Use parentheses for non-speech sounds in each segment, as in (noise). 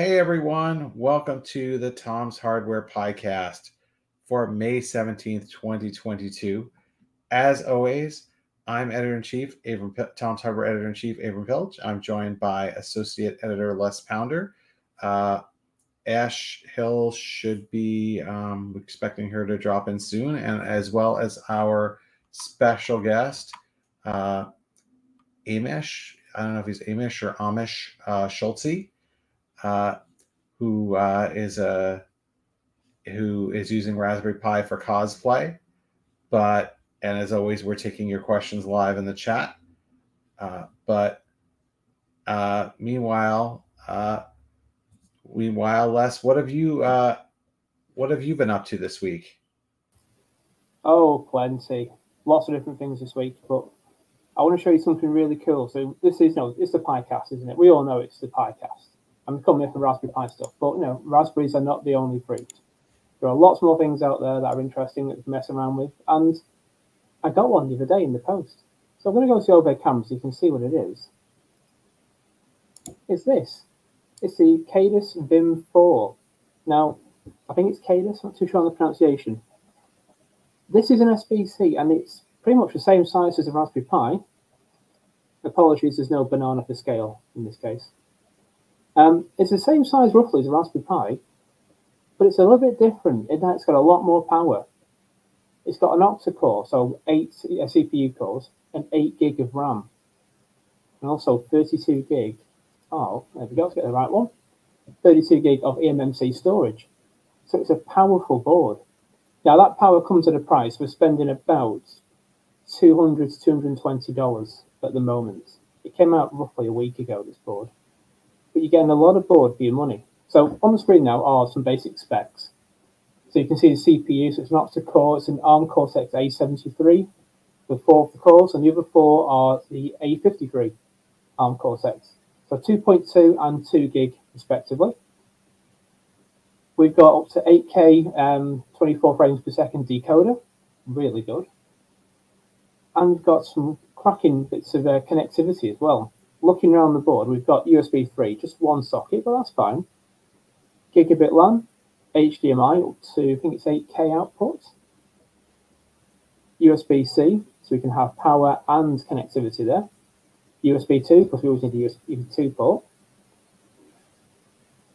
Hey everyone, welcome to the Tom's Hardware Podcast for May 17th, 2022. As always, I'm editor in chief, Avram P- Tom's Hardware editor in chief, Avram Pilch. I'm joined by associate editor Les Pounder. Uh, Ash Hill should be um, expecting her to drop in soon, and as well as our special guest, uh, Amish. I don't know if he's Amish or Amish uh, Shulze uh, who uh, is a who is using Raspberry Pi for cosplay. But and as always, we're taking your questions live in the chat. Uh, but uh, meanwhile, uh, meanwhile, Les, what have you uh, what have you been up to this week? Oh, plenty, lots of different things this week. But I want to show you something really cool. So this is you know it's the PiCast, isn't it? We all know it's the PiCast. I'm coming for Raspberry Pi stuff, but you know, raspberries are not the only fruit. There are lots more things out there that are interesting that you can mess around with. And I got one the other day in the post. So I'm going to go the overhead camera so you can see what it is. It's this. It's the Khadas Vim 4. Now, I think it's Khadas, I'm not too sure on the pronunciation. This is an SBC and it's pretty much the same size as a Raspberry Pi. Apologies, there's no banana for scale in this case. Um, it's the same size roughly as a Raspberry Pi, but it's a little bit different in that it's got a lot more power. It's got an octa-core, so eight CPU cores and eight gig of RAM, and also 32 gig. Oh, there we go. Let's get the right one. 32 gig of eMMC storage. So it's a powerful board. Now that power comes at a price. We're spending about 200 to 220 dollars at the moment. It came out roughly a week ago. This board but you're getting a lot of board for your money. So on the screen now are some basic specs. So you can see the CPU, so it's an octa-core, it's an ARM Cortex A73 the four of the cores, and the other four are the A53 ARM Cortex. So 2.2 and 2 gig respectively. We've got up to 8K um, 24 frames per second decoder, really good. And we've got some cracking bits of uh, connectivity as well looking around the board, we've got USB 3, just one socket, but that's fine. Gigabit LAN, HDMI up to, I think it's 8K output. USB-C, so we can have power and connectivity there. USB 2, because we always need a USB 2 port.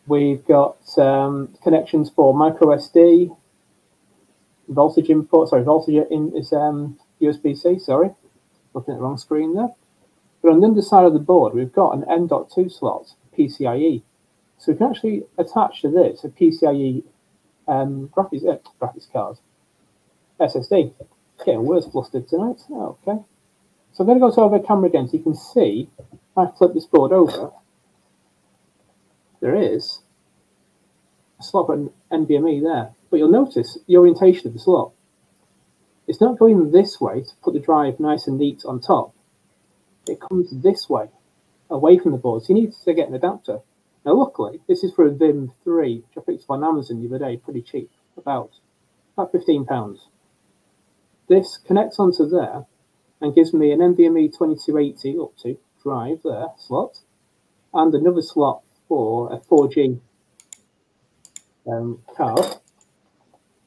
We've got um, connections for micro SD, voltage input, sorry, voltage in is um, USB-C, sorry. Looking at the wrong screen there. But on the underside of the board, we've got an M.2 slot, PCIe. So we can actually attach to this a PCIe um, graphics, uh, graphics card, SSD. Getting worse flustered tonight. Okay. So I'm going to go to over camera again so you can see. I flip this board over. There is a slot for an NVMe there. But you'll notice the orientation of the slot. It's not going this way to put the drive nice and neat on top it comes this way, away from the board. So you need to get an adapter. Now, luckily, this is for a Vim 3, which I picked up on Amazon the other day, pretty cheap, about, about £15. This connects onto there and gives me an NVMe 2280 up to drive there, slot, and another slot for a 4G um, card.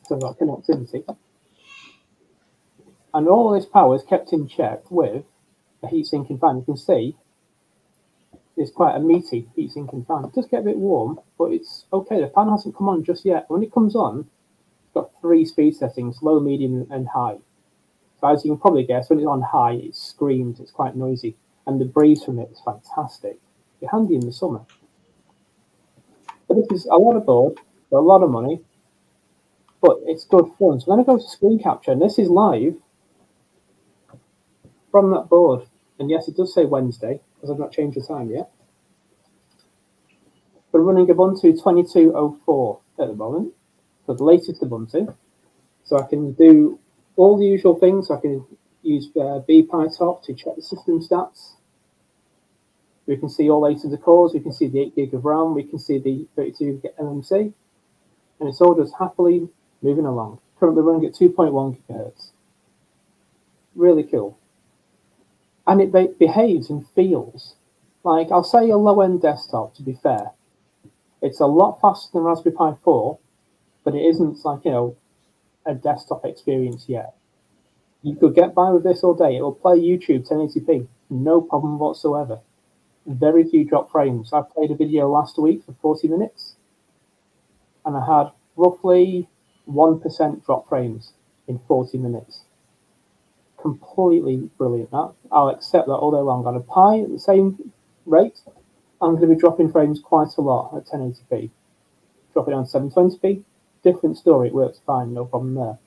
So I've got connectivity. And all this power is kept in check with a heat sinking fan. You can see it's quite a meaty heat sinking fan. It does get a bit warm, but it's okay. The fan hasn't come on just yet. When it comes on, it's got three speed settings, low, medium, and high. So as you can probably guess, when it's on high, it screams, it's quite noisy. And the breeze from it is fantastic. It's handy in the summer. But this is a lot of board, a lot of money, but it's good fun. So I'm going to go to screen capture, and this is live from that board. And yes, it does say Wednesday because I've not changed the time yet. We're running Ubuntu 22.04 at the moment for the latest Ubuntu. So I can do all the usual things. I can use uh, bpytop to check the system stats. We can see all eight of the cores. We can see the 8 gig of RAM. We can see the 32 MMC. And it's all just happily moving along. Currently running at 2.1 gigahertz. Really cool and it be- behaves and feels like I'll say a low end desktop to be fair, It's a lot faster than Raspberry Pi 4, but it isn't like, you know, a desktop experience yet. You could get by with this all day. It will play YouTube 1080p, no problem whatsoever. Very few drop frames. I played a video last week for 40 minutes, and I had roughly 1% drop frames in 40 minutes. Completely brilliant. That I'll accept that although I'm going to Pi at the same rate, I'm going to be dropping frames quite a lot at 1080p. Drop it on 720p, different story. It works fine, no problem there.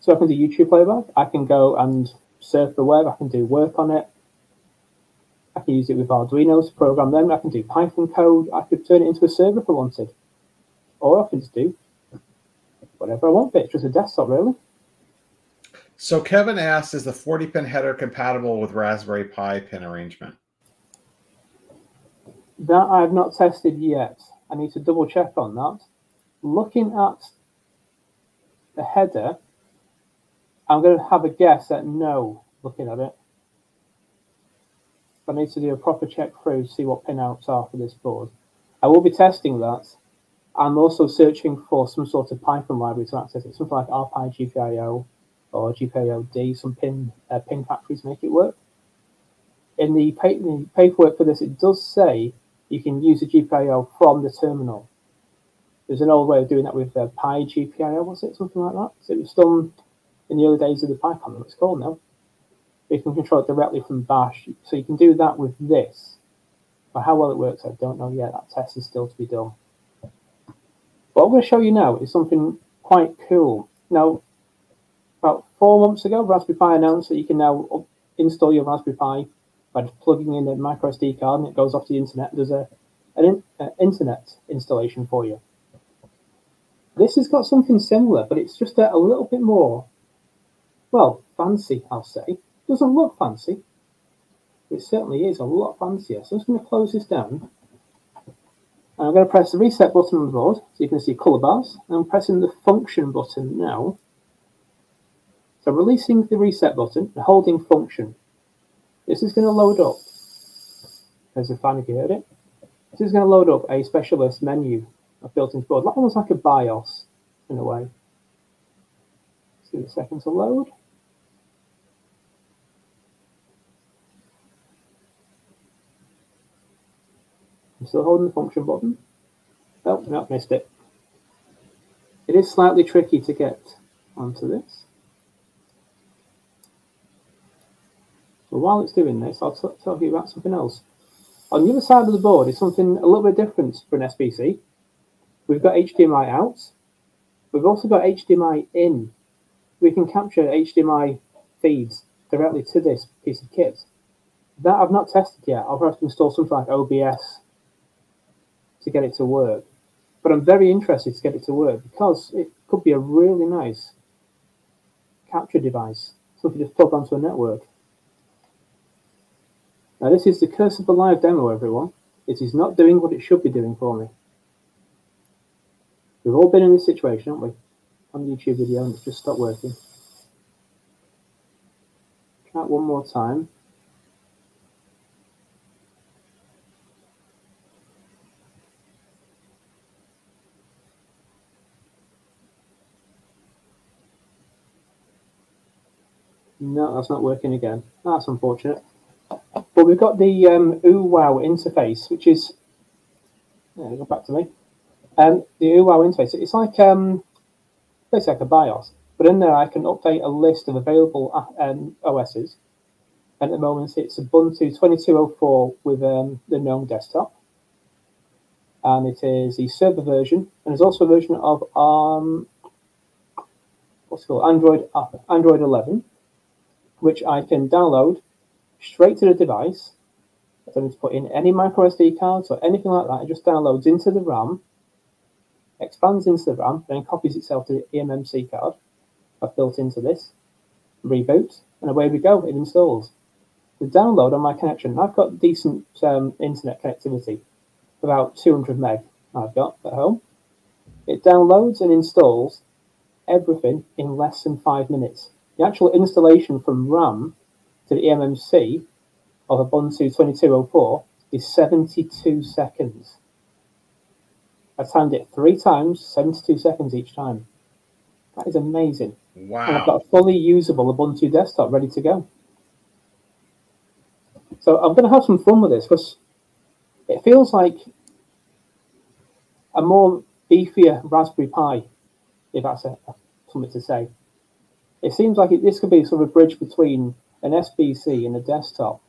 So I can do YouTube playback. I can go and surf the web. I can do work on it. I can use it with Arduino to program them. I can do Python code. I could turn it into a server if I wanted. Or I can just do whatever I want. but It's just a desktop, really. So Kevin asks, is the 40 pin header compatible with Raspberry Pi pin arrangement? That I've not tested yet. I need to double check on that. Looking at the header, I'm going to have a guess at no, looking at it. I need to do a proper check through to see what pinouts are for this board. I will be testing that. I'm also searching for some sort of Python library to access it, something like RPi GPIO or GPIO-D, some pin uh, pin factories make it work. In the, pa the paperwork for this, it does say you can use a GPIO from the terminal. There's an old way of doing that with uh, Pi GPIO, was it? Something like that. So it was done in the early days of the Pi, I can't it's called now. You can control it directly from Bash. So you can do that with this. But how well it works, I don't know yet. That test is still to be done. What I'm going to show you now is something quite cool. Now, four months ago, Raspberry Pi announced that you can now install your Raspberry Pi by plugging in a micro SD card and it goes off the internet. There's a an in, internet installation for you. This has got something similar, but it's just a, a little bit more, well, fancy, I'll say. Doesn't look fancy. It certainly is a lot fancier. So I'm just going to close this down. And I'm going to press the reset button on the board, so you can see color bars. And I'm pressing the function button now. So releasing the reset button and holding function. This is going to load up, as if finally heard it, this is going to load up a specialist menu I've built into board, almost like a BIOS in a way. Let's give it a second to load. I'm still holding the function button. Oh, no, missed it. It is slightly tricky to get onto this. But while it's doing this, I'll tell you about something else. On the other side of the board is something a little bit different for an SBC. We've got HDMI out. We've also got HDMI in. We can capture HDMI feeds directly to this piece of kit. That I've not tested yet. I'll have to install something like OBS to get it to work. But I'm very interested to get it to work because it could be a really nice capture device. Something just plug onto a network. Now this is the curse of the live demo, everyone. It is not doing what it should be doing for me. We've all been in this situation, haven't we? On the YouTube video and it's just stopped working. Try it one more time. No, that's not working again. That's unfortunate. But we've got the um, OOWOW interface, which is, yeah, go back to me. Um, the OOWOW interface, it's like um, basically like a BIOS, but in there I can update a list of available um, OSs. And at the moment it's Ubuntu 2204 with um, the GNOME desktop. And it is the server version, and there's also a version of um, what's it called Android uh, Android 11, which I can download straight to the device. I don't need to put in any micro SD cards or anything like that. It just downloads into the RAM, expands into the RAM, then copies itself to the eMMC card I've built into this, reboot, and away we go. It installs. The download on my connection, I've got decent um, internet connectivity, about 200 meg I've got at home. It downloads and installs everything in less than five minutes. The actual installation from RAM to the eMMC of a Ubuntu 2204 is 72 seconds. I timed it three times, 72 seconds each time. That is amazing. Wow. And I've got a fully usable Ubuntu desktop ready to go. So I'm going to have some fun with this because it feels like a more beefier Raspberry Pi, if that's a, something to say. It seems like it, this could be sort of a bridge between an SBC in a desktop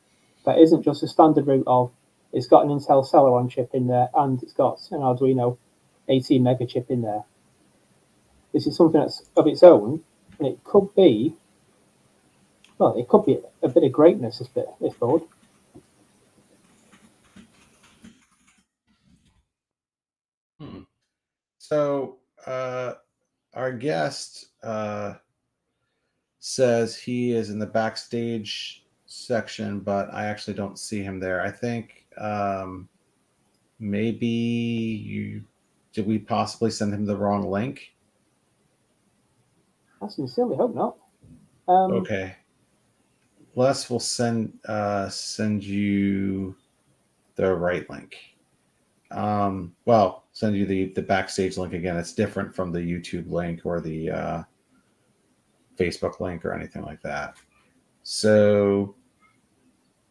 that isn't just a standard route of it's got an Intel Celeron chip in there and it's got an Arduino ATmega chip in there. This is something that's of its own, and it could be, well, it could be a bit of greatness, this bit, this board. Hmm. So, uh, our guest uh, says he is in the backstage section, but I actually don't see him there. I think um, maybe you did we possibly send him the wrong link? I sincerely hope not. Um, Okay. Les will send uh, send you the right link. Um, well, send you the the backstage link again. It's different from the YouTube link or the uh, Facebook link or anything like that. So,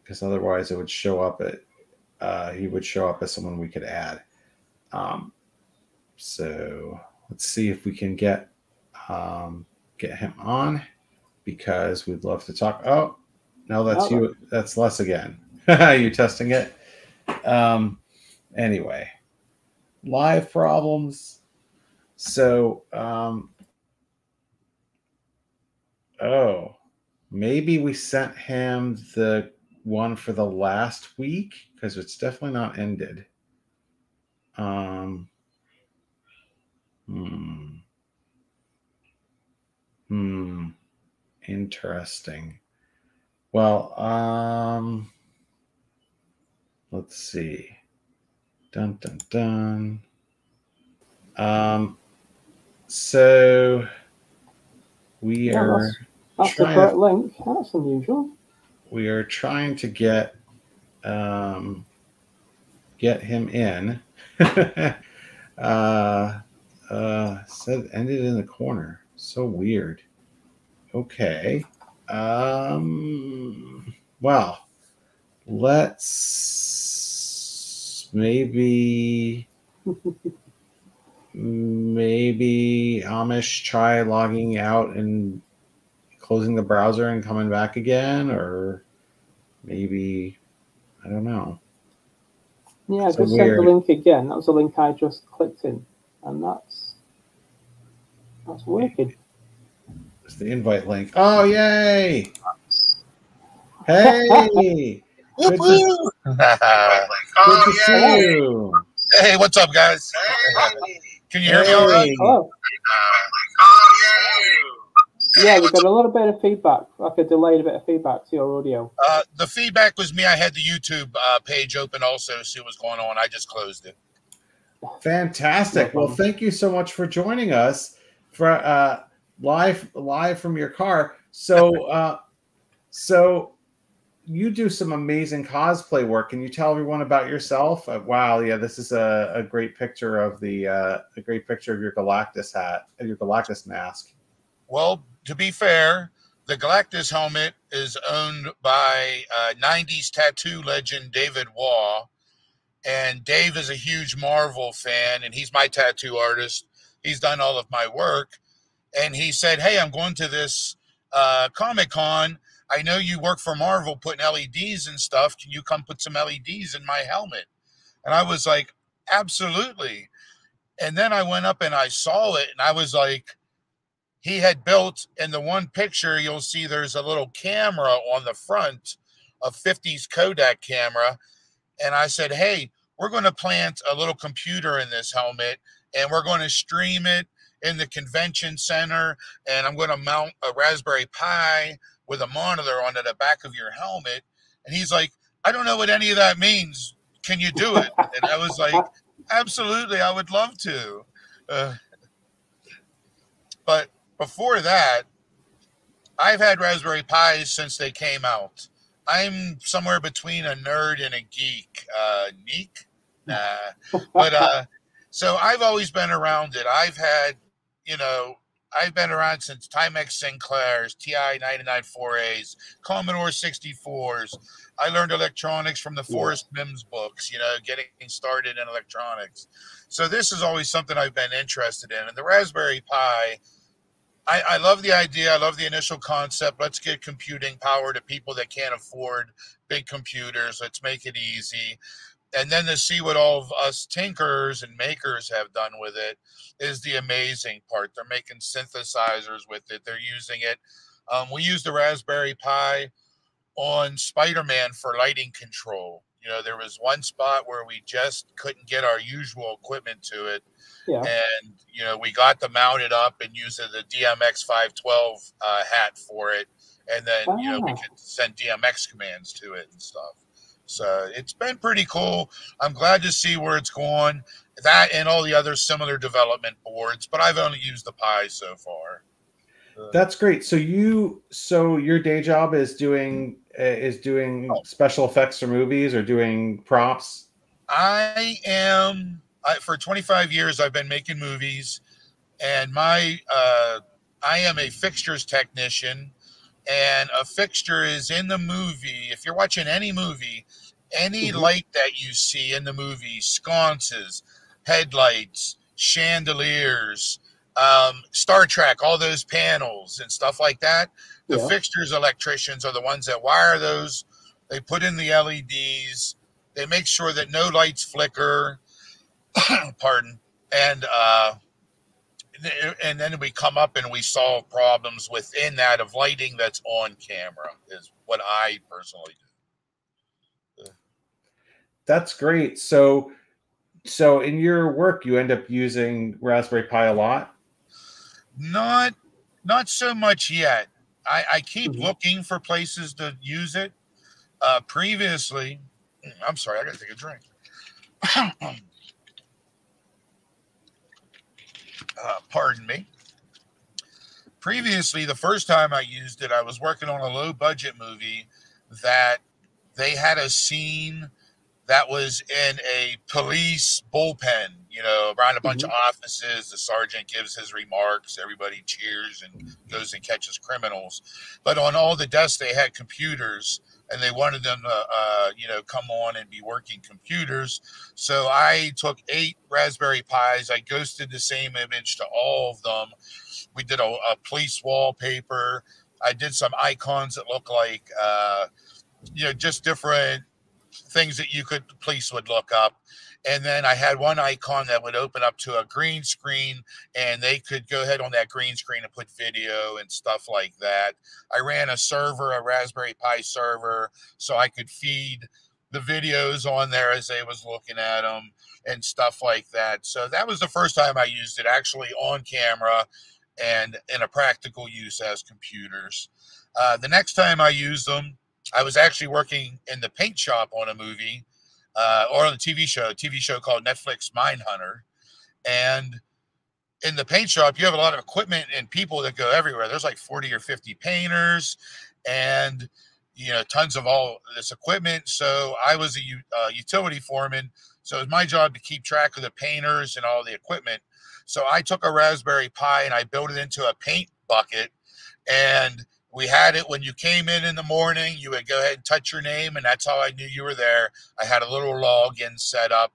because otherwise it would show up at uh, he would show up as someone we could add. Um, so let's see if we can get um, get him on because we'd love to talk. Oh, no, that's Oh. you. That's Les again. (laughs) you testing it? Um, anyway, live problems. So, um, oh, maybe we sent him the one for the last week because it's definitely not ended. Um, hmm. Hmm. Interesting. Well, um, let's see. Dun dun dun. Um, so we Yeah, are that's- That's the trying to, link. That's unusual. we are trying to get um get him in. (laughs) uh uh said ended in the corner. So weird. Okay. Um well let's maybe (laughs) maybe Amish try logging out and closing the browser and coming back again or maybe I don't know. Yeah, So just send the link again. That was the link I just clicked in, and that's that's working. It's the invite link. Oh yay! Hey! (laughs) Good to, (laughs) oh, good to see you. hey, what's up, guys? Can you hear me all right? Oh, yeah, we got a little bit of feedback, like a delayed bit of feedback to your audio. Uh, the feedback was me. I had the YouTube uh, page open also to see what's going on. I just closed it. Fantastic. No Well, thank you so much for joining us for uh live live from your car. So uh so you do some amazing cosplay work. Can you tell everyone about yourself? Uh, wow, yeah, this is a, a great picture of the uh a great picture of your Galactus hat, of your Galactus mask. Well, to be fair, the Galactus helmet is owned by uh, 90s tattoo legend David Waugh. And Dave is a huge Marvel fan, and he's my tattoo artist. He's done all of my work. And he said, Hey, I'm going to this uh, Comic Con. I know you work for Marvel putting LEDs and stuff. Can you come put some LEDs in my helmet? And I was like, Absolutely. And then I went up and I saw it, and I was like, he had built in the one picture you'll see there's a little camera on the front a 50s kodak camera and i said hey we're going to plant a little computer in this helmet and we're going to stream it in the convention center and i'm going to mount a raspberry pi with a monitor on the back of your helmet and he's like i don't know what any of that means can you do it and i was like absolutely i would love to uh, but before that, I've had Raspberry Pis since they came out. I'm somewhere between a nerd and a geek. Uh, geek? Nah. But uh, So I've always been around it. I've had, you know, I've been around since Timex Sinclair's, TI 99 4As, Commodore 64s. I learned electronics from the Forrest Mims books, you know, getting started in electronics. So this is always something I've been interested in. And the Raspberry Pi, I, I love the idea. I love the initial concept. Let's get computing power to people that can't afford big computers. Let's make it easy and then to see what all of us tinkerers and makers have done with it is the amazing part. They're making synthesizers with it. They're using it. Um, we use the Raspberry Pi on Spider-Man for lighting control. You know, there was one spot where we just couldn't get our usual equipment to it. Yeah. And, you know, we got the mounted up and using the DMX 512 uh, hat for it. And then, you know, we could send DMX commands to it and stuff. So it's been pretty cool. I'm glad to see where it's going. That and all the other similar development boards, but I've only used the Pi so far. That's great. So you, so your day job is doing uh, is doing oh. special effects for movies or doing props. I am. I, for 25 years, I've been making movies, and my uh, I am a fixtures technician and a fixture is in the movie. If you're watching any movie, any mm-hmm. light that you see in the movie, sconces, headlights, chandeliers, um, Star Trek, all those panels and stuff like that. The yeah. fixtures electricians are the ones that wire those. They put in the LEDs. They make sure that no lights flicker. (coughs) pardon. And uh, and then we come up and we solve problems within that of lighting that's on camera is what I personally do. That's great. So, so in your work, you end up using Raspberry Pi a lot. Not, not so much yet. I, I keep mm-hmm. looking for places to use it. Uh, previously, I'm sorry, I got to take a drink. (clears throat) Uh, pardon me. Previously, the first time I used it, I was working on a low budget movie that they had a scene that was in a police bullpen, you know, around a bunch mm-hmm. of offices. The sergeant gives his remarks, everybody cheers and goes and catches criminals. But on all the desks, they had computers and they wanted them to, uh, you know, come on and be working computers. So I took eight Raspberry Pis. I ghosted the same image to all of them. We did a, a police wallpaper. I did some icons that look like, uh, you know, just different things that you could police would look up and then I had one icon that would open up to a green screen, and they could go ahead on that green screen and put video and stuff like that. I ran a server, a Raspberry Pi server, so I could feed the videos on there as they was looking at them and stuff like that. So that was the first time I used it actually on camera and in a practical use as computers. Uh, the next time I used them, I was actually working in the paint shop on a movie uh, or on a TV show, TV show called Netflix Mindhunter. And in the paint shop, you have a lot of equipment and people that go everywhere. There's like 40 or 50 painters and, you know, tons of all this equipment. So I was a uh, utility foreman. So it was my job to keep track of the painters and all the equipment. So I took a Raspberry Pi and I built it into a paint bucket and we had it when you came in in the morning. You would go ahead and touch your name, and that's how I knew you were there. I had a little login set up,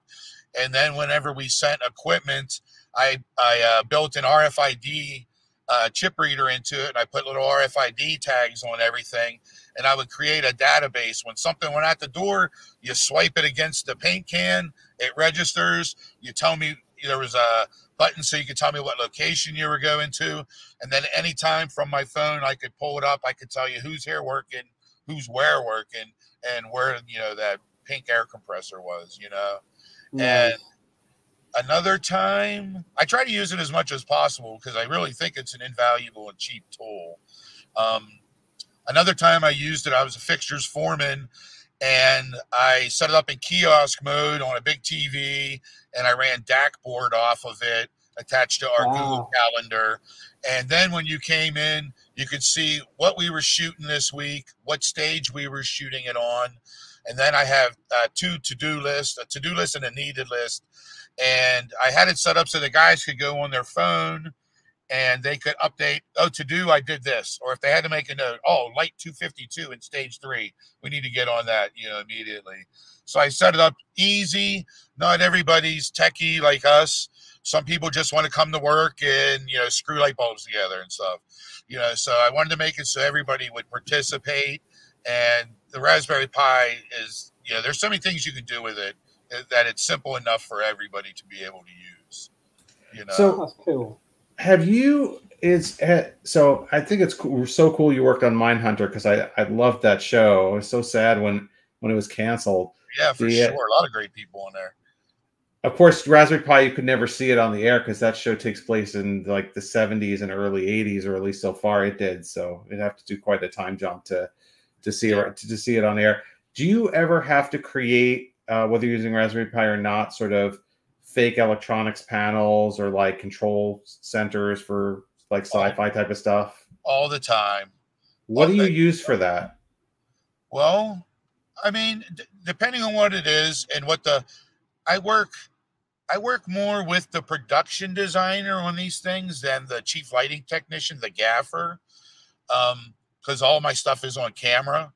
and then whenever we sent equipment, I I uh, built an RFID uh, chip reader into it, and I put little RFID tags on everything, and I would create a database. When something went out the door, you swipe it against the paint can, it registers. You tell me there was a button so you could tell me what location you were going to. And then anytime from my phone, I could pull it up. I could tell you who's here working, who's where working, and where, you know, that pink air compressor was, you know. Nice. And another time, I try to use it as much as possible because I really think it's an invaluable and cheap tool. Um, another time I used it, I was a fixtures foreman and I set it up in kiosk mode on a big TV, and I ran DAC board off of it attached to our wow. Google Calendar. And then when you came in, you could see what we were shooting this week, what stage we were shooting it on. And then I have uh, two to do lists, a to do list and a needed list. and I had it set up so the guys could go on their phone and they could update. Oh, to do, I did this, or if they had to make a note, oh, light 252 in stage three, we need to get on that, you know, immediately. So I set it up easy. Not everybody's techie like us. Some people just want to come to work and you know screw light bulbs together and stuff. You know, so I wanted to make it so everybody would participate. And the Raspberry Pi is, you know, there's so many things you can do with it that it's simple enough for everybody to be able to use. You know, so That's cool. Have you? Is eh, so? I think it's cool, so cool you worked on Mindhunter because I I loved that show. it was so sad when when it was canceled. yeah, for the, uh, sure, a lot of great people in there. Of course, Raspberry Pi you could never see it on the air because that show takes place in like the 70s and early 80s, or at least so far it did. So it'd have to do quite a time jump to to see it to, to see it on air. Do you ever have to create, uh, whether you're using Raspberry Pi or not, sort of fake electronics panels or like control centers for like sci-fi type of stuff? all the time. What do you use for that? Well, I mean, d- depending on what it is and what the I work I work more with the production designer on these things than the chief lighting technician, the gaffer. Um because all my stuff is on camera.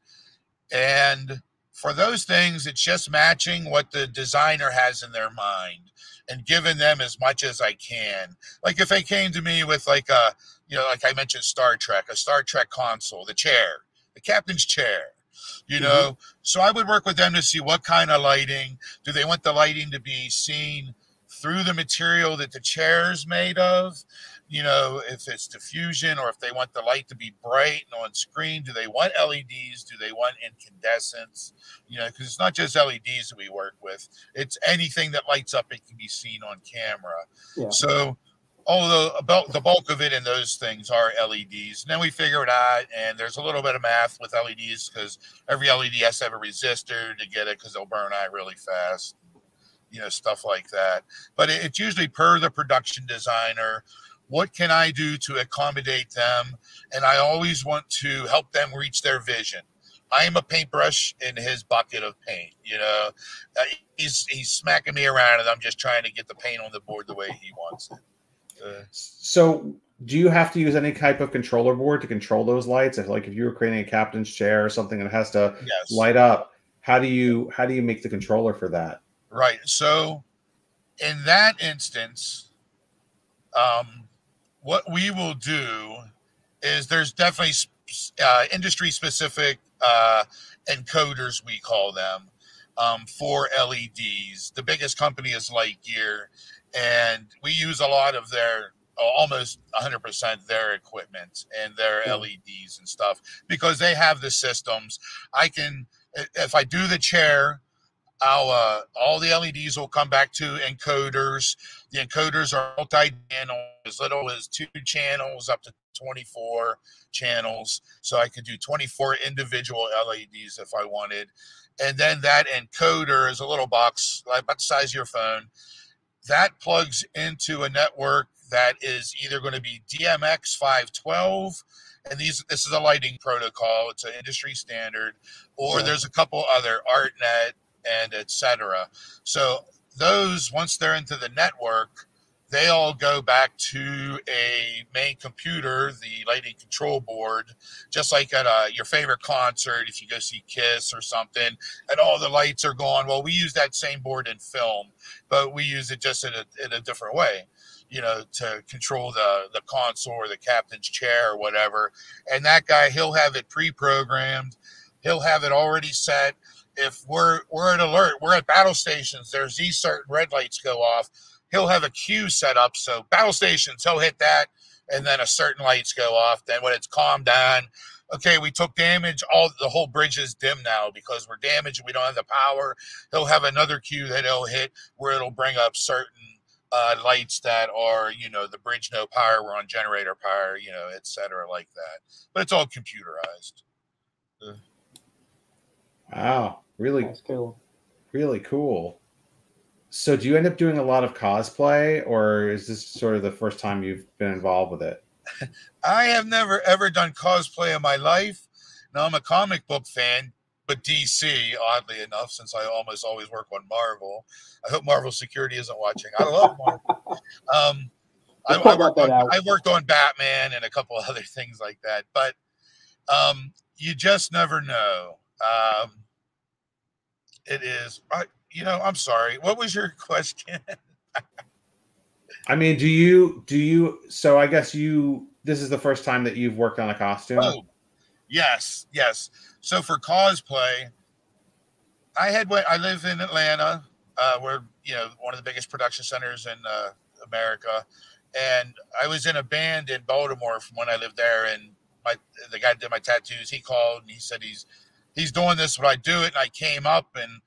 And for those things, it's just matching what the designer has in their mind and giving them as much as I can. Like if they came to me with like a, you know, like I mentioned Star Trek, a Star Trek console, the chair, the captain's chair, you mm-hmm. know. So I would work with them to see what kind of lighting. Do they want the lighting to be seen through the material that the chair is made of? You know, if it's diffusion or if they want the light to be bright and on screen, do they want LEDs? Do they want incandescents? You know, because it's not just LEDs that we work with, it's anything that lights up and can be seen on camera. Yeah. So, although about the bulk of it in those things are LEDs, and then we figure it out, and there's a little bit of math with LEDs because every LED has to have a resistor to get it because they'll burn out really fast, you know, stuff like that. But it's usually per the production designer. What can I do to accommodate them? And I always want to help them reach their vision. I am a paintbrush in his bucket of paint. You know, Uh, he's he's smacking me around, and I'm just trying to get the paint on the board the way he wants it. Uh, So, do you have to use any type of controller board to control those lights? If like if you were creating a captain's chair or something that has to yes, light up, how do you how do you make the controller for that? right. So, in that instance, um, what we will do is there's definitely uh, industry specific uh, encoders we call them um, for LEDs. The biggest company is Lightyear, and we use a lot of their almost 100% their equipment and their. LEDs and stuff because they have the systems. I can if I do the chair, I'll uh, all the LEDs will come back to encoders. The encoders are multi-channel, as little as two channels up to 24 channels. So I could do 24 individual LEDs if I wanted. And then that encoder is a little box like about the size of your phone. That plugs into a network that is either going to be DMX 512, and these this is a lighting protocol. It's an industry standard, or Yeah. there's a couple other ArtNet and etc. So those once they're into the network, they all go back to a main computer, the lighting control board, just like at uh your favorite concert. If you go see Kiss or something, and all the lights are gone. Well, we use that same board in film, but we use it just in a, in a different way. You know, to control the the console or the captain's chair or whatever. And that guy, he'll have it pre-programmed. He'll have it already set if we're we're at alert, we're at battle stations. There's these certain red lights go off. He'll have a cue set up. So battle stations, he'll hit that, and then a certain lights go off. Then when it's calmed down, okay, we took damage. All the whole bridge is dim now because we're damaged. We don't have the power. He'll have another cue that he'll hit where it'll bring up certain uh, lights that are, you know, the bridge no power, we're on generator power, you know, et cetera, like that. But it's all computerized. Wow, really That's cool. really cool. So, do you end up doing a lot of cosplay, or is this sort of the first time you've been involved with it? (laughs) I have never ever done cosplay in my life. Now I'm a comic book fan. but DC, oddly enough, since I almost always work on Marvel. I hope Marvel Security isn't watching. I love Marvel. (laughs) um, I, I, worked on, I, worked on, Batman and a couple (laughs) other things like that, but um, you just never know. Um, it is, I, you know, I'm sorry. What was your (laughs) question? I mean, do you do you? So I guess you. This is the first time that you've worked on a costume. Oh, yes, yes. So for cosplay, I had. I live in Atlanta, uh, where you know one of the biggest production centers in uh, America, and I was in a band in Baltimore from when I lived there. And my the guy did my tattoos. He called and he said he's he's doing this, but I do it. And I came up and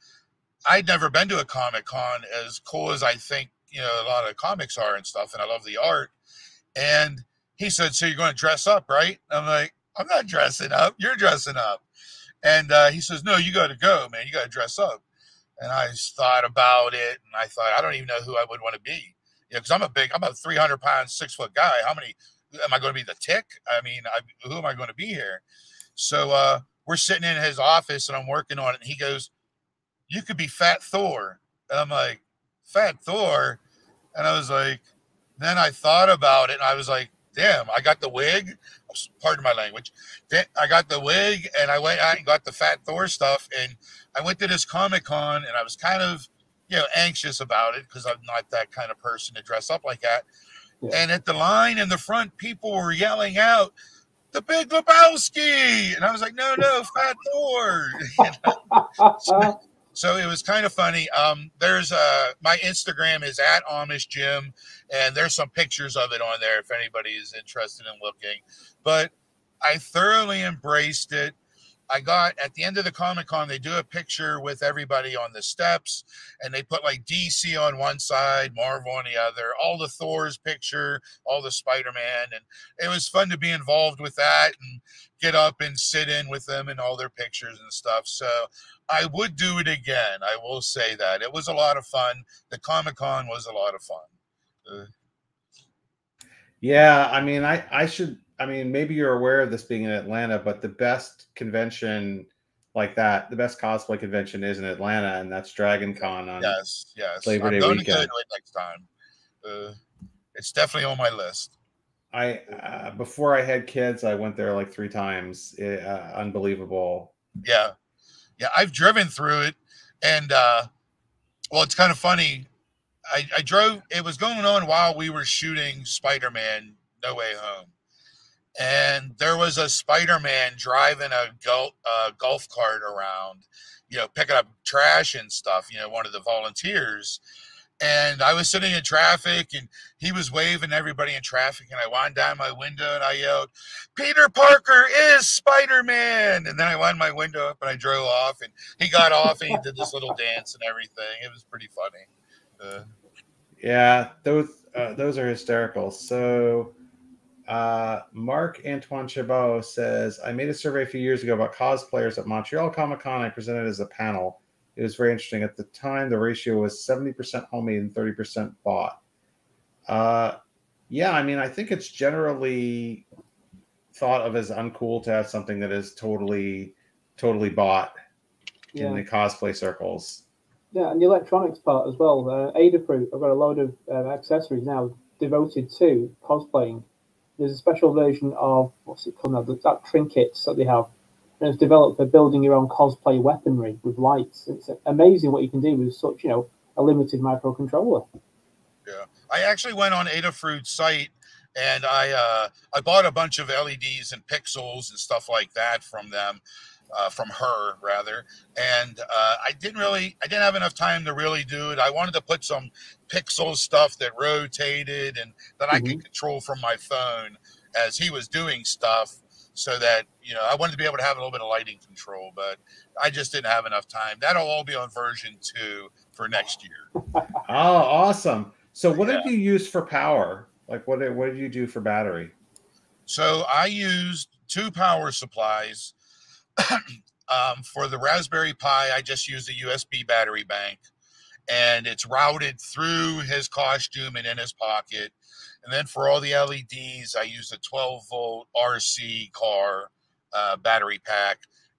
I'd never been to a Comic Con as cool as I think you know a lot of comics are and stuff, and I love the art. And he said, "So you're going to dress up, right?" I'm like, "I'm not dressing up. You're dressing up." And uh, he says, "No, you got to go, man. You got to dress up." And I thought about it, and I thought, I don't even know who I would want to be, you know, because I'm a big, I'm a 300 pound, six foot guy. How many am I going to be? The tick? I mean, I, who am I going to be here? So uh, we're sitting in his office, and I'm working on it. And he goes, "You could be Fat Thor." And I'm like, Fat Thor. And I was like, then I thought about it and I was like, damn, I got the wig. Pardon my language. I got the wig and I went out and got the Fat Thor stuff. And I went to this Comic Con and I was kind of, you know, anxious about it because I'm not that kind of person to dress up like that. Yeah. And at the line in the front, people were yelling out, the Big Lebowski. And I was like, no, no, Fat Thor. (laughs) so, so it was kind of funny. Um, there's uh, my Instagram is at Amish Jim, and there's some pictures of it on there if anybody is interested in looking. But I thoroughly embraced it. I got at the end of the Comic Con, they do a picture with everybody on the steps, and they put like DC on one side, Marvel on the other, all the Thor's picture, all the Spider Man, and it was fun to be involved with that and get up and sit in with them and all their pictures and stuff. So I would do it again. I will say that it was a lot of fun. The Comic Con was a lot of fun. Uh, yeah, I mean, I I should I mean, maybe you're aware of this being in Atlanta, but the best convention like that, the best cosplay convention is in Atlanta, and that's Dragon Con on yes, yes. Labor I'm Day going weekend. To go next time. Uh, it's definitely on my list. I uh, before I had kids, I went there like three times. It, uh, unbelievable. Yeah, yeah. I've driven through it, and uh, well, it's kind of funny. I, I drove. It was going on while we were shooting Spider Man No Way Home and there was a Spider-Man driving a golf, golf cart around, you know, picking up trash and stuff. You know, one of the volunteers. And I was sitting in traffic, and he was waving everybody in traffic. And I wound down my window and I yelled, "Peter Parker is Spider-Man!" And then I wound my window up and I drove off. And he got off and he did this little dance and everything. It was pretty funny. Uh, yeah, those uh, those are hysterical. So uh, Mark Antoine Chabot says, I made a survey a few years ago about cosplayers at Montreal Comic Con. I presented as a panel. It was very interesting. At the time, the ratio was 70% homemade and 30% bought. Uh, yeah, I mean, I think it's generally thought of as uncool to have something that is totally, totally bought yeah. in the cosplay circles. Yeah, and the electronics part as well. Uh, Adafruit, I've got a load of uh, accessories now devoted to cosplaying there's a special version of what's it called now? That trinkets that they have. And it's developed for building your own cosplay weaponry with lights. It's amazing what you can do with such, you know, a limited microcontroller. Yeah, I actually went on Adafruit's site and I uh, I bought a bunch of LEDs and pixels and stuff like that from them uh, from her rather and uh, i didn't really i didn't have enough time to really do it i wanted to put some pixel stuff that rotated and that mm-hmm. i could mm-hmm. control from my phone as he was doing stuff so that you know i wanted to be able to have a little bit of lighting control but i just didn't have enough time that'll all be on version two for next year (laughs) oh awesome so what yeah. did you use for power like what did, what did you do for battery so i used two power supplies (coughs) um, for the Raspberry Pi, I just use a USB battery bank, and it's routed through his costume and in his pocket. And then for all the LEDs, I use a 12 volt RC car uh, battery pack,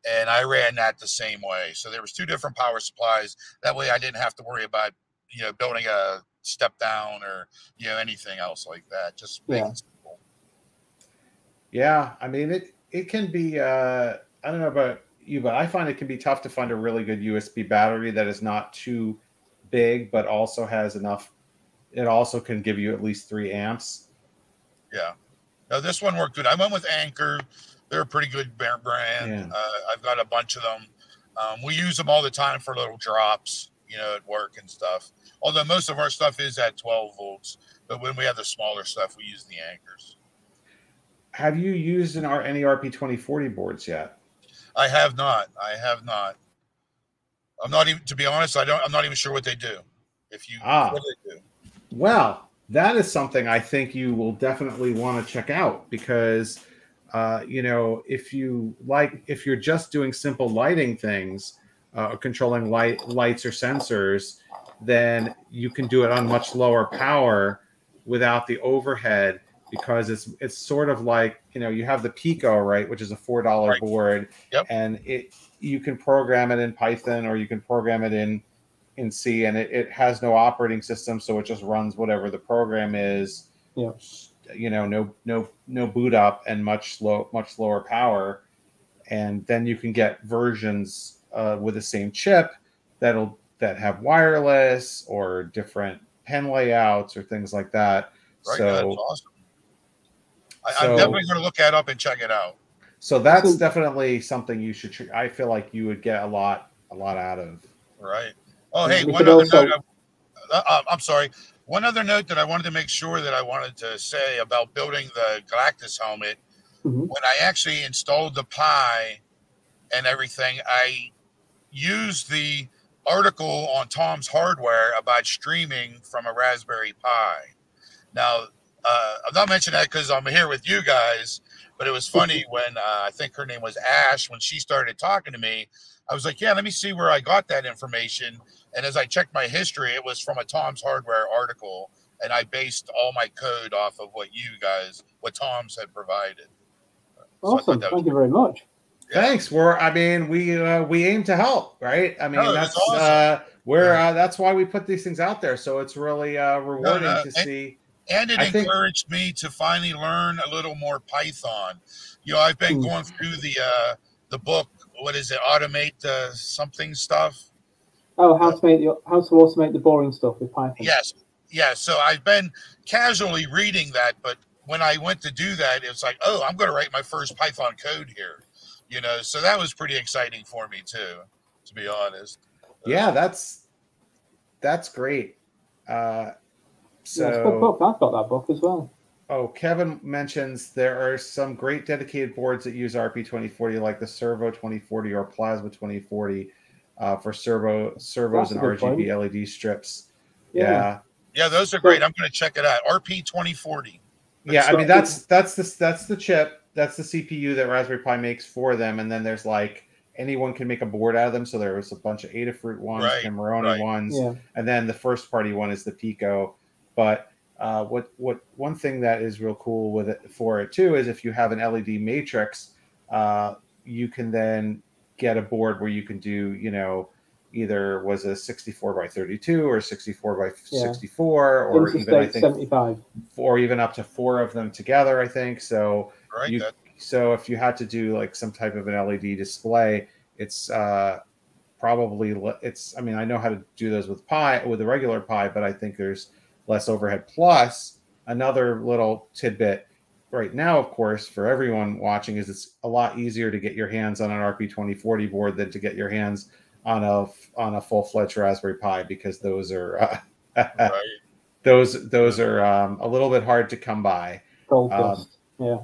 and I ran that the same way. So there was two different power supplies. That way, I didn't have to worry about you know building a step down or you know anything else like that. Just Yeah. yeah. Yeah, I mean it. It can be. Uh, I don't know about you, but I find it can be tough to find a really good USB battery that is not too big, but also has enough. It also can give you at least three amps. Yeah. No, this one worked good. I went with Anker. They're a pretty good brand. Yeah. Uh, I've got a bunch of them. Um, we use them all the time for little drops, you know, at work and stuff. Although most of our stuff is at 12 volts, but when we have the smaller stuff, we use the Ankers. Have you used an R, any RP twenty forty boards yet? I have not. I have not. I'm not even, to be honest, I don't, I'm not even sure what they do. If you, Ah. what they do? Well, that is something I think you will definitely want to check out because, uh, you know, if you like, if you're just doing simple lighting things, uh, controlling light lights or sensors, then you can do it on much lower power without the overhead because it's it's sort of like you know you have the Pico right, which is a four dollar Right. board, Yep. and it you can program it in Python or you can program it in in C, and it, it has no operating system, so it just runs whatever the program is. Yeah. You know, no no no boot up and much slow much lower power, and then you can get versions uh, with the same chip that'll that have wireless or different pin layouts or things like that. Right. so That's awesome. I, so- I'm definitely going to look that up and check it out. so that's So- definitely something you should. I feel like you would get a lot a lot out of. Right. Oh, hey, one other also- note. Uh, uh, I'm sorry. One other note that I wanted to make sure that I wanted to say about building the Galactus helmet. Mhm. When I actually installed the Pi and everything, I used the article on Tom's Hardware about streaming from a Raspberry Pi. Now, uh, I'm not mentioning that because I'm here with you guys, but it was funny when uh, I think her name was Ash when she started talking to me. I was like, yeah, let me see where I got that information. And as I checked my history, it was from a Tom's Hardware article, and I based all my code off of what you guys, what Tom's had provided. So I Awesome. that was- Thank you very much. Yeah. Thanks. We're. I mean, we uh, we aim to help, right? I mean, No, that's that's awesome. uh, we're Yeah. uh, that's why we put these things out there. So it's really uh, rewarding no, to and- see. And it I think- encouraged me to finally learn a little more Python. You know, I've been Hmm. going through the uh, the book. What is it? Automate uh, something stuff. Oh, how to make the how to automate the boring stuff with Python. Yes, yes. So I've been casually reading that, but when I went to do that, it's like, oh, I'm going to write my first Python code here. You know, so that was pretty exciting for me too, to be honest. Yeah, that's that's great. Uh, Yeah, it's a good so, book. I've got that book as well. oh, Kevin mentions there are some great dedicated boards that use RP2040, like the Servo 2040 or Plasma 2040, uh, for servo servos That's and a good point. RGB LED strips. Yeah. yeah. Yeah, those are great. I'm going to check it out. RP 2040. Yeah, I mean that's that's the that's the chip, that's the CPU that Raspberry Pi makes for them, and then there's like anyone can make a board out of them. So there was a bunch of Adafruit ones, Right, Pimoroni right. ones, Yeah. and then the first party one is the Pico. But uh, what what one thing that is real cool with it for it too is if you have an LED matrix, uh, you can then get a board where you can do you know either was a 64 by 32 or 64 by Yeah. 64 or even I think 75. or even up to four of them together. I think so. Right. You- So if you had to do like some type of an LED display, it's uh, probably it's. I mean, I know how to do those with Pi with a regular Pi, but I think there's less overhead. Plus, another little tidbit right now, of course, for everyone watching, is it's a lot easier to get your hands on an RP2040 board than to get your hands on a on a full fledged Raspberry Pi because those are uh, right. (laughs) those those are um, a little bit hard to come by. Um, yeah.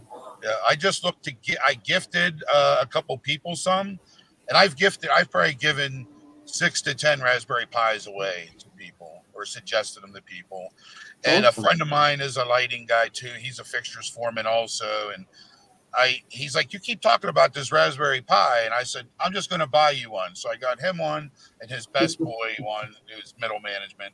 Yeah, I just looked to get. I gifted uh, a couple people some, and I've gifted. I've probably given six to ten Raspberry Pis away to people, or suggested them to people. And a friend of mine is a lighting guy too. He's a fixtures foreman also, and I. He's like, you keep talking about this Raspberry Pi, and I said, I'm just going to buy you one. So I got him one, and his best (laughs) boy one, who's middle management.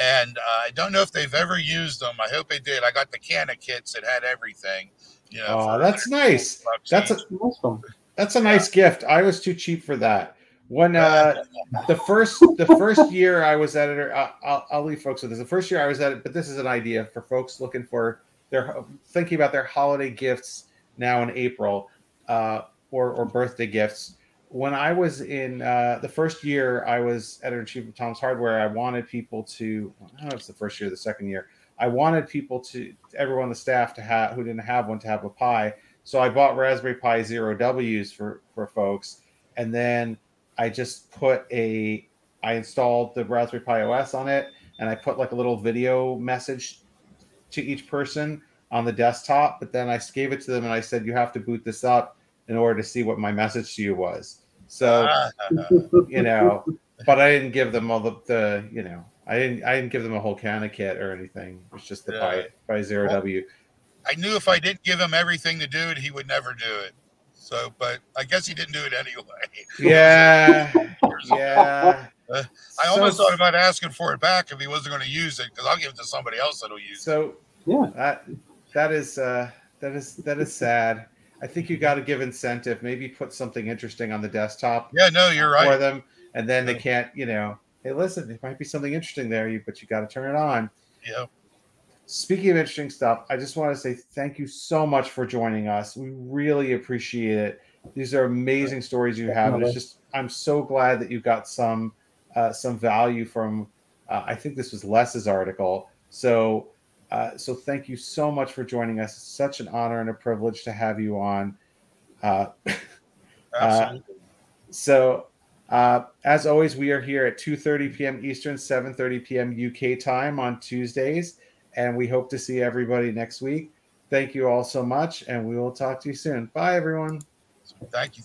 And uh, I don't know if they've ever used them. I hope they did. I got the CanaKits that had everything. You know, Oh, that's nice. That's a each. That's a nice gift. I was too cheap for that. When uh, the first the first year I was editor, I, I'll, I'll leave folks with this. The first year I was at it, but this is an idea for folks looking for their thinking about their holiday gifts now in April uh, or or birthday gifts. When I was in uh, the first year, I was editor in chief of Tom's Hardware. I wanted people to. I don't know if it's the first year, or the second year. I wanted people to everyone on the staff to have who didn't have one to have a Pi. So I bought Raspberry Pi Zero Ws for for folks, and then I just put a I installed the Raspberry Pi OS on it, and I put like a little video message to each person on the desktop. But then I gave it to them, and I said, "You have to boot this up in order to see what my message to you was." So (laughs) you know, but I didn't give them all the, the you know I didn't I didn't give them a whole CanaKit or anything. It's just the Yeah. Pi Pi Zero W. I knew if I didn't give him everything to do it, he would never do it. So, but I guess he didn't do it anyway. (laughs) Yeah, yeah. Uh, I almost thought about asking for it back if he wasn't going to use it because I'll give it to somebody else that'll use it. So Yeah. that that is uh, that is that is sad. I think you got to give incentive. Maybe put something interesting on the desktop Yeah, no, you're right. for them, and then they can't. You know, hey, listen, there might be something interesting there, you but you got to turn it on. Yeah, Speaking of interesting stuff, I just want to say thank you so much for joining us. We really appreciate it. These are amazing stories you have, and it's just I'm so glad that you got some uh, some value from. Uh, I think this was Les's article. So uh, so thank you so much for joining us. It's such an honor and a privilege to have you on. Uh, (laughs) absolutely. so, uh, as always, we are here at 2:30 p.m. Eastern, 7:30 p.m. UK time on Tuesdays, and we hope to see everybody next week. Thank you all so much, and we will talk to you soon. Bye, everyone. Thank you.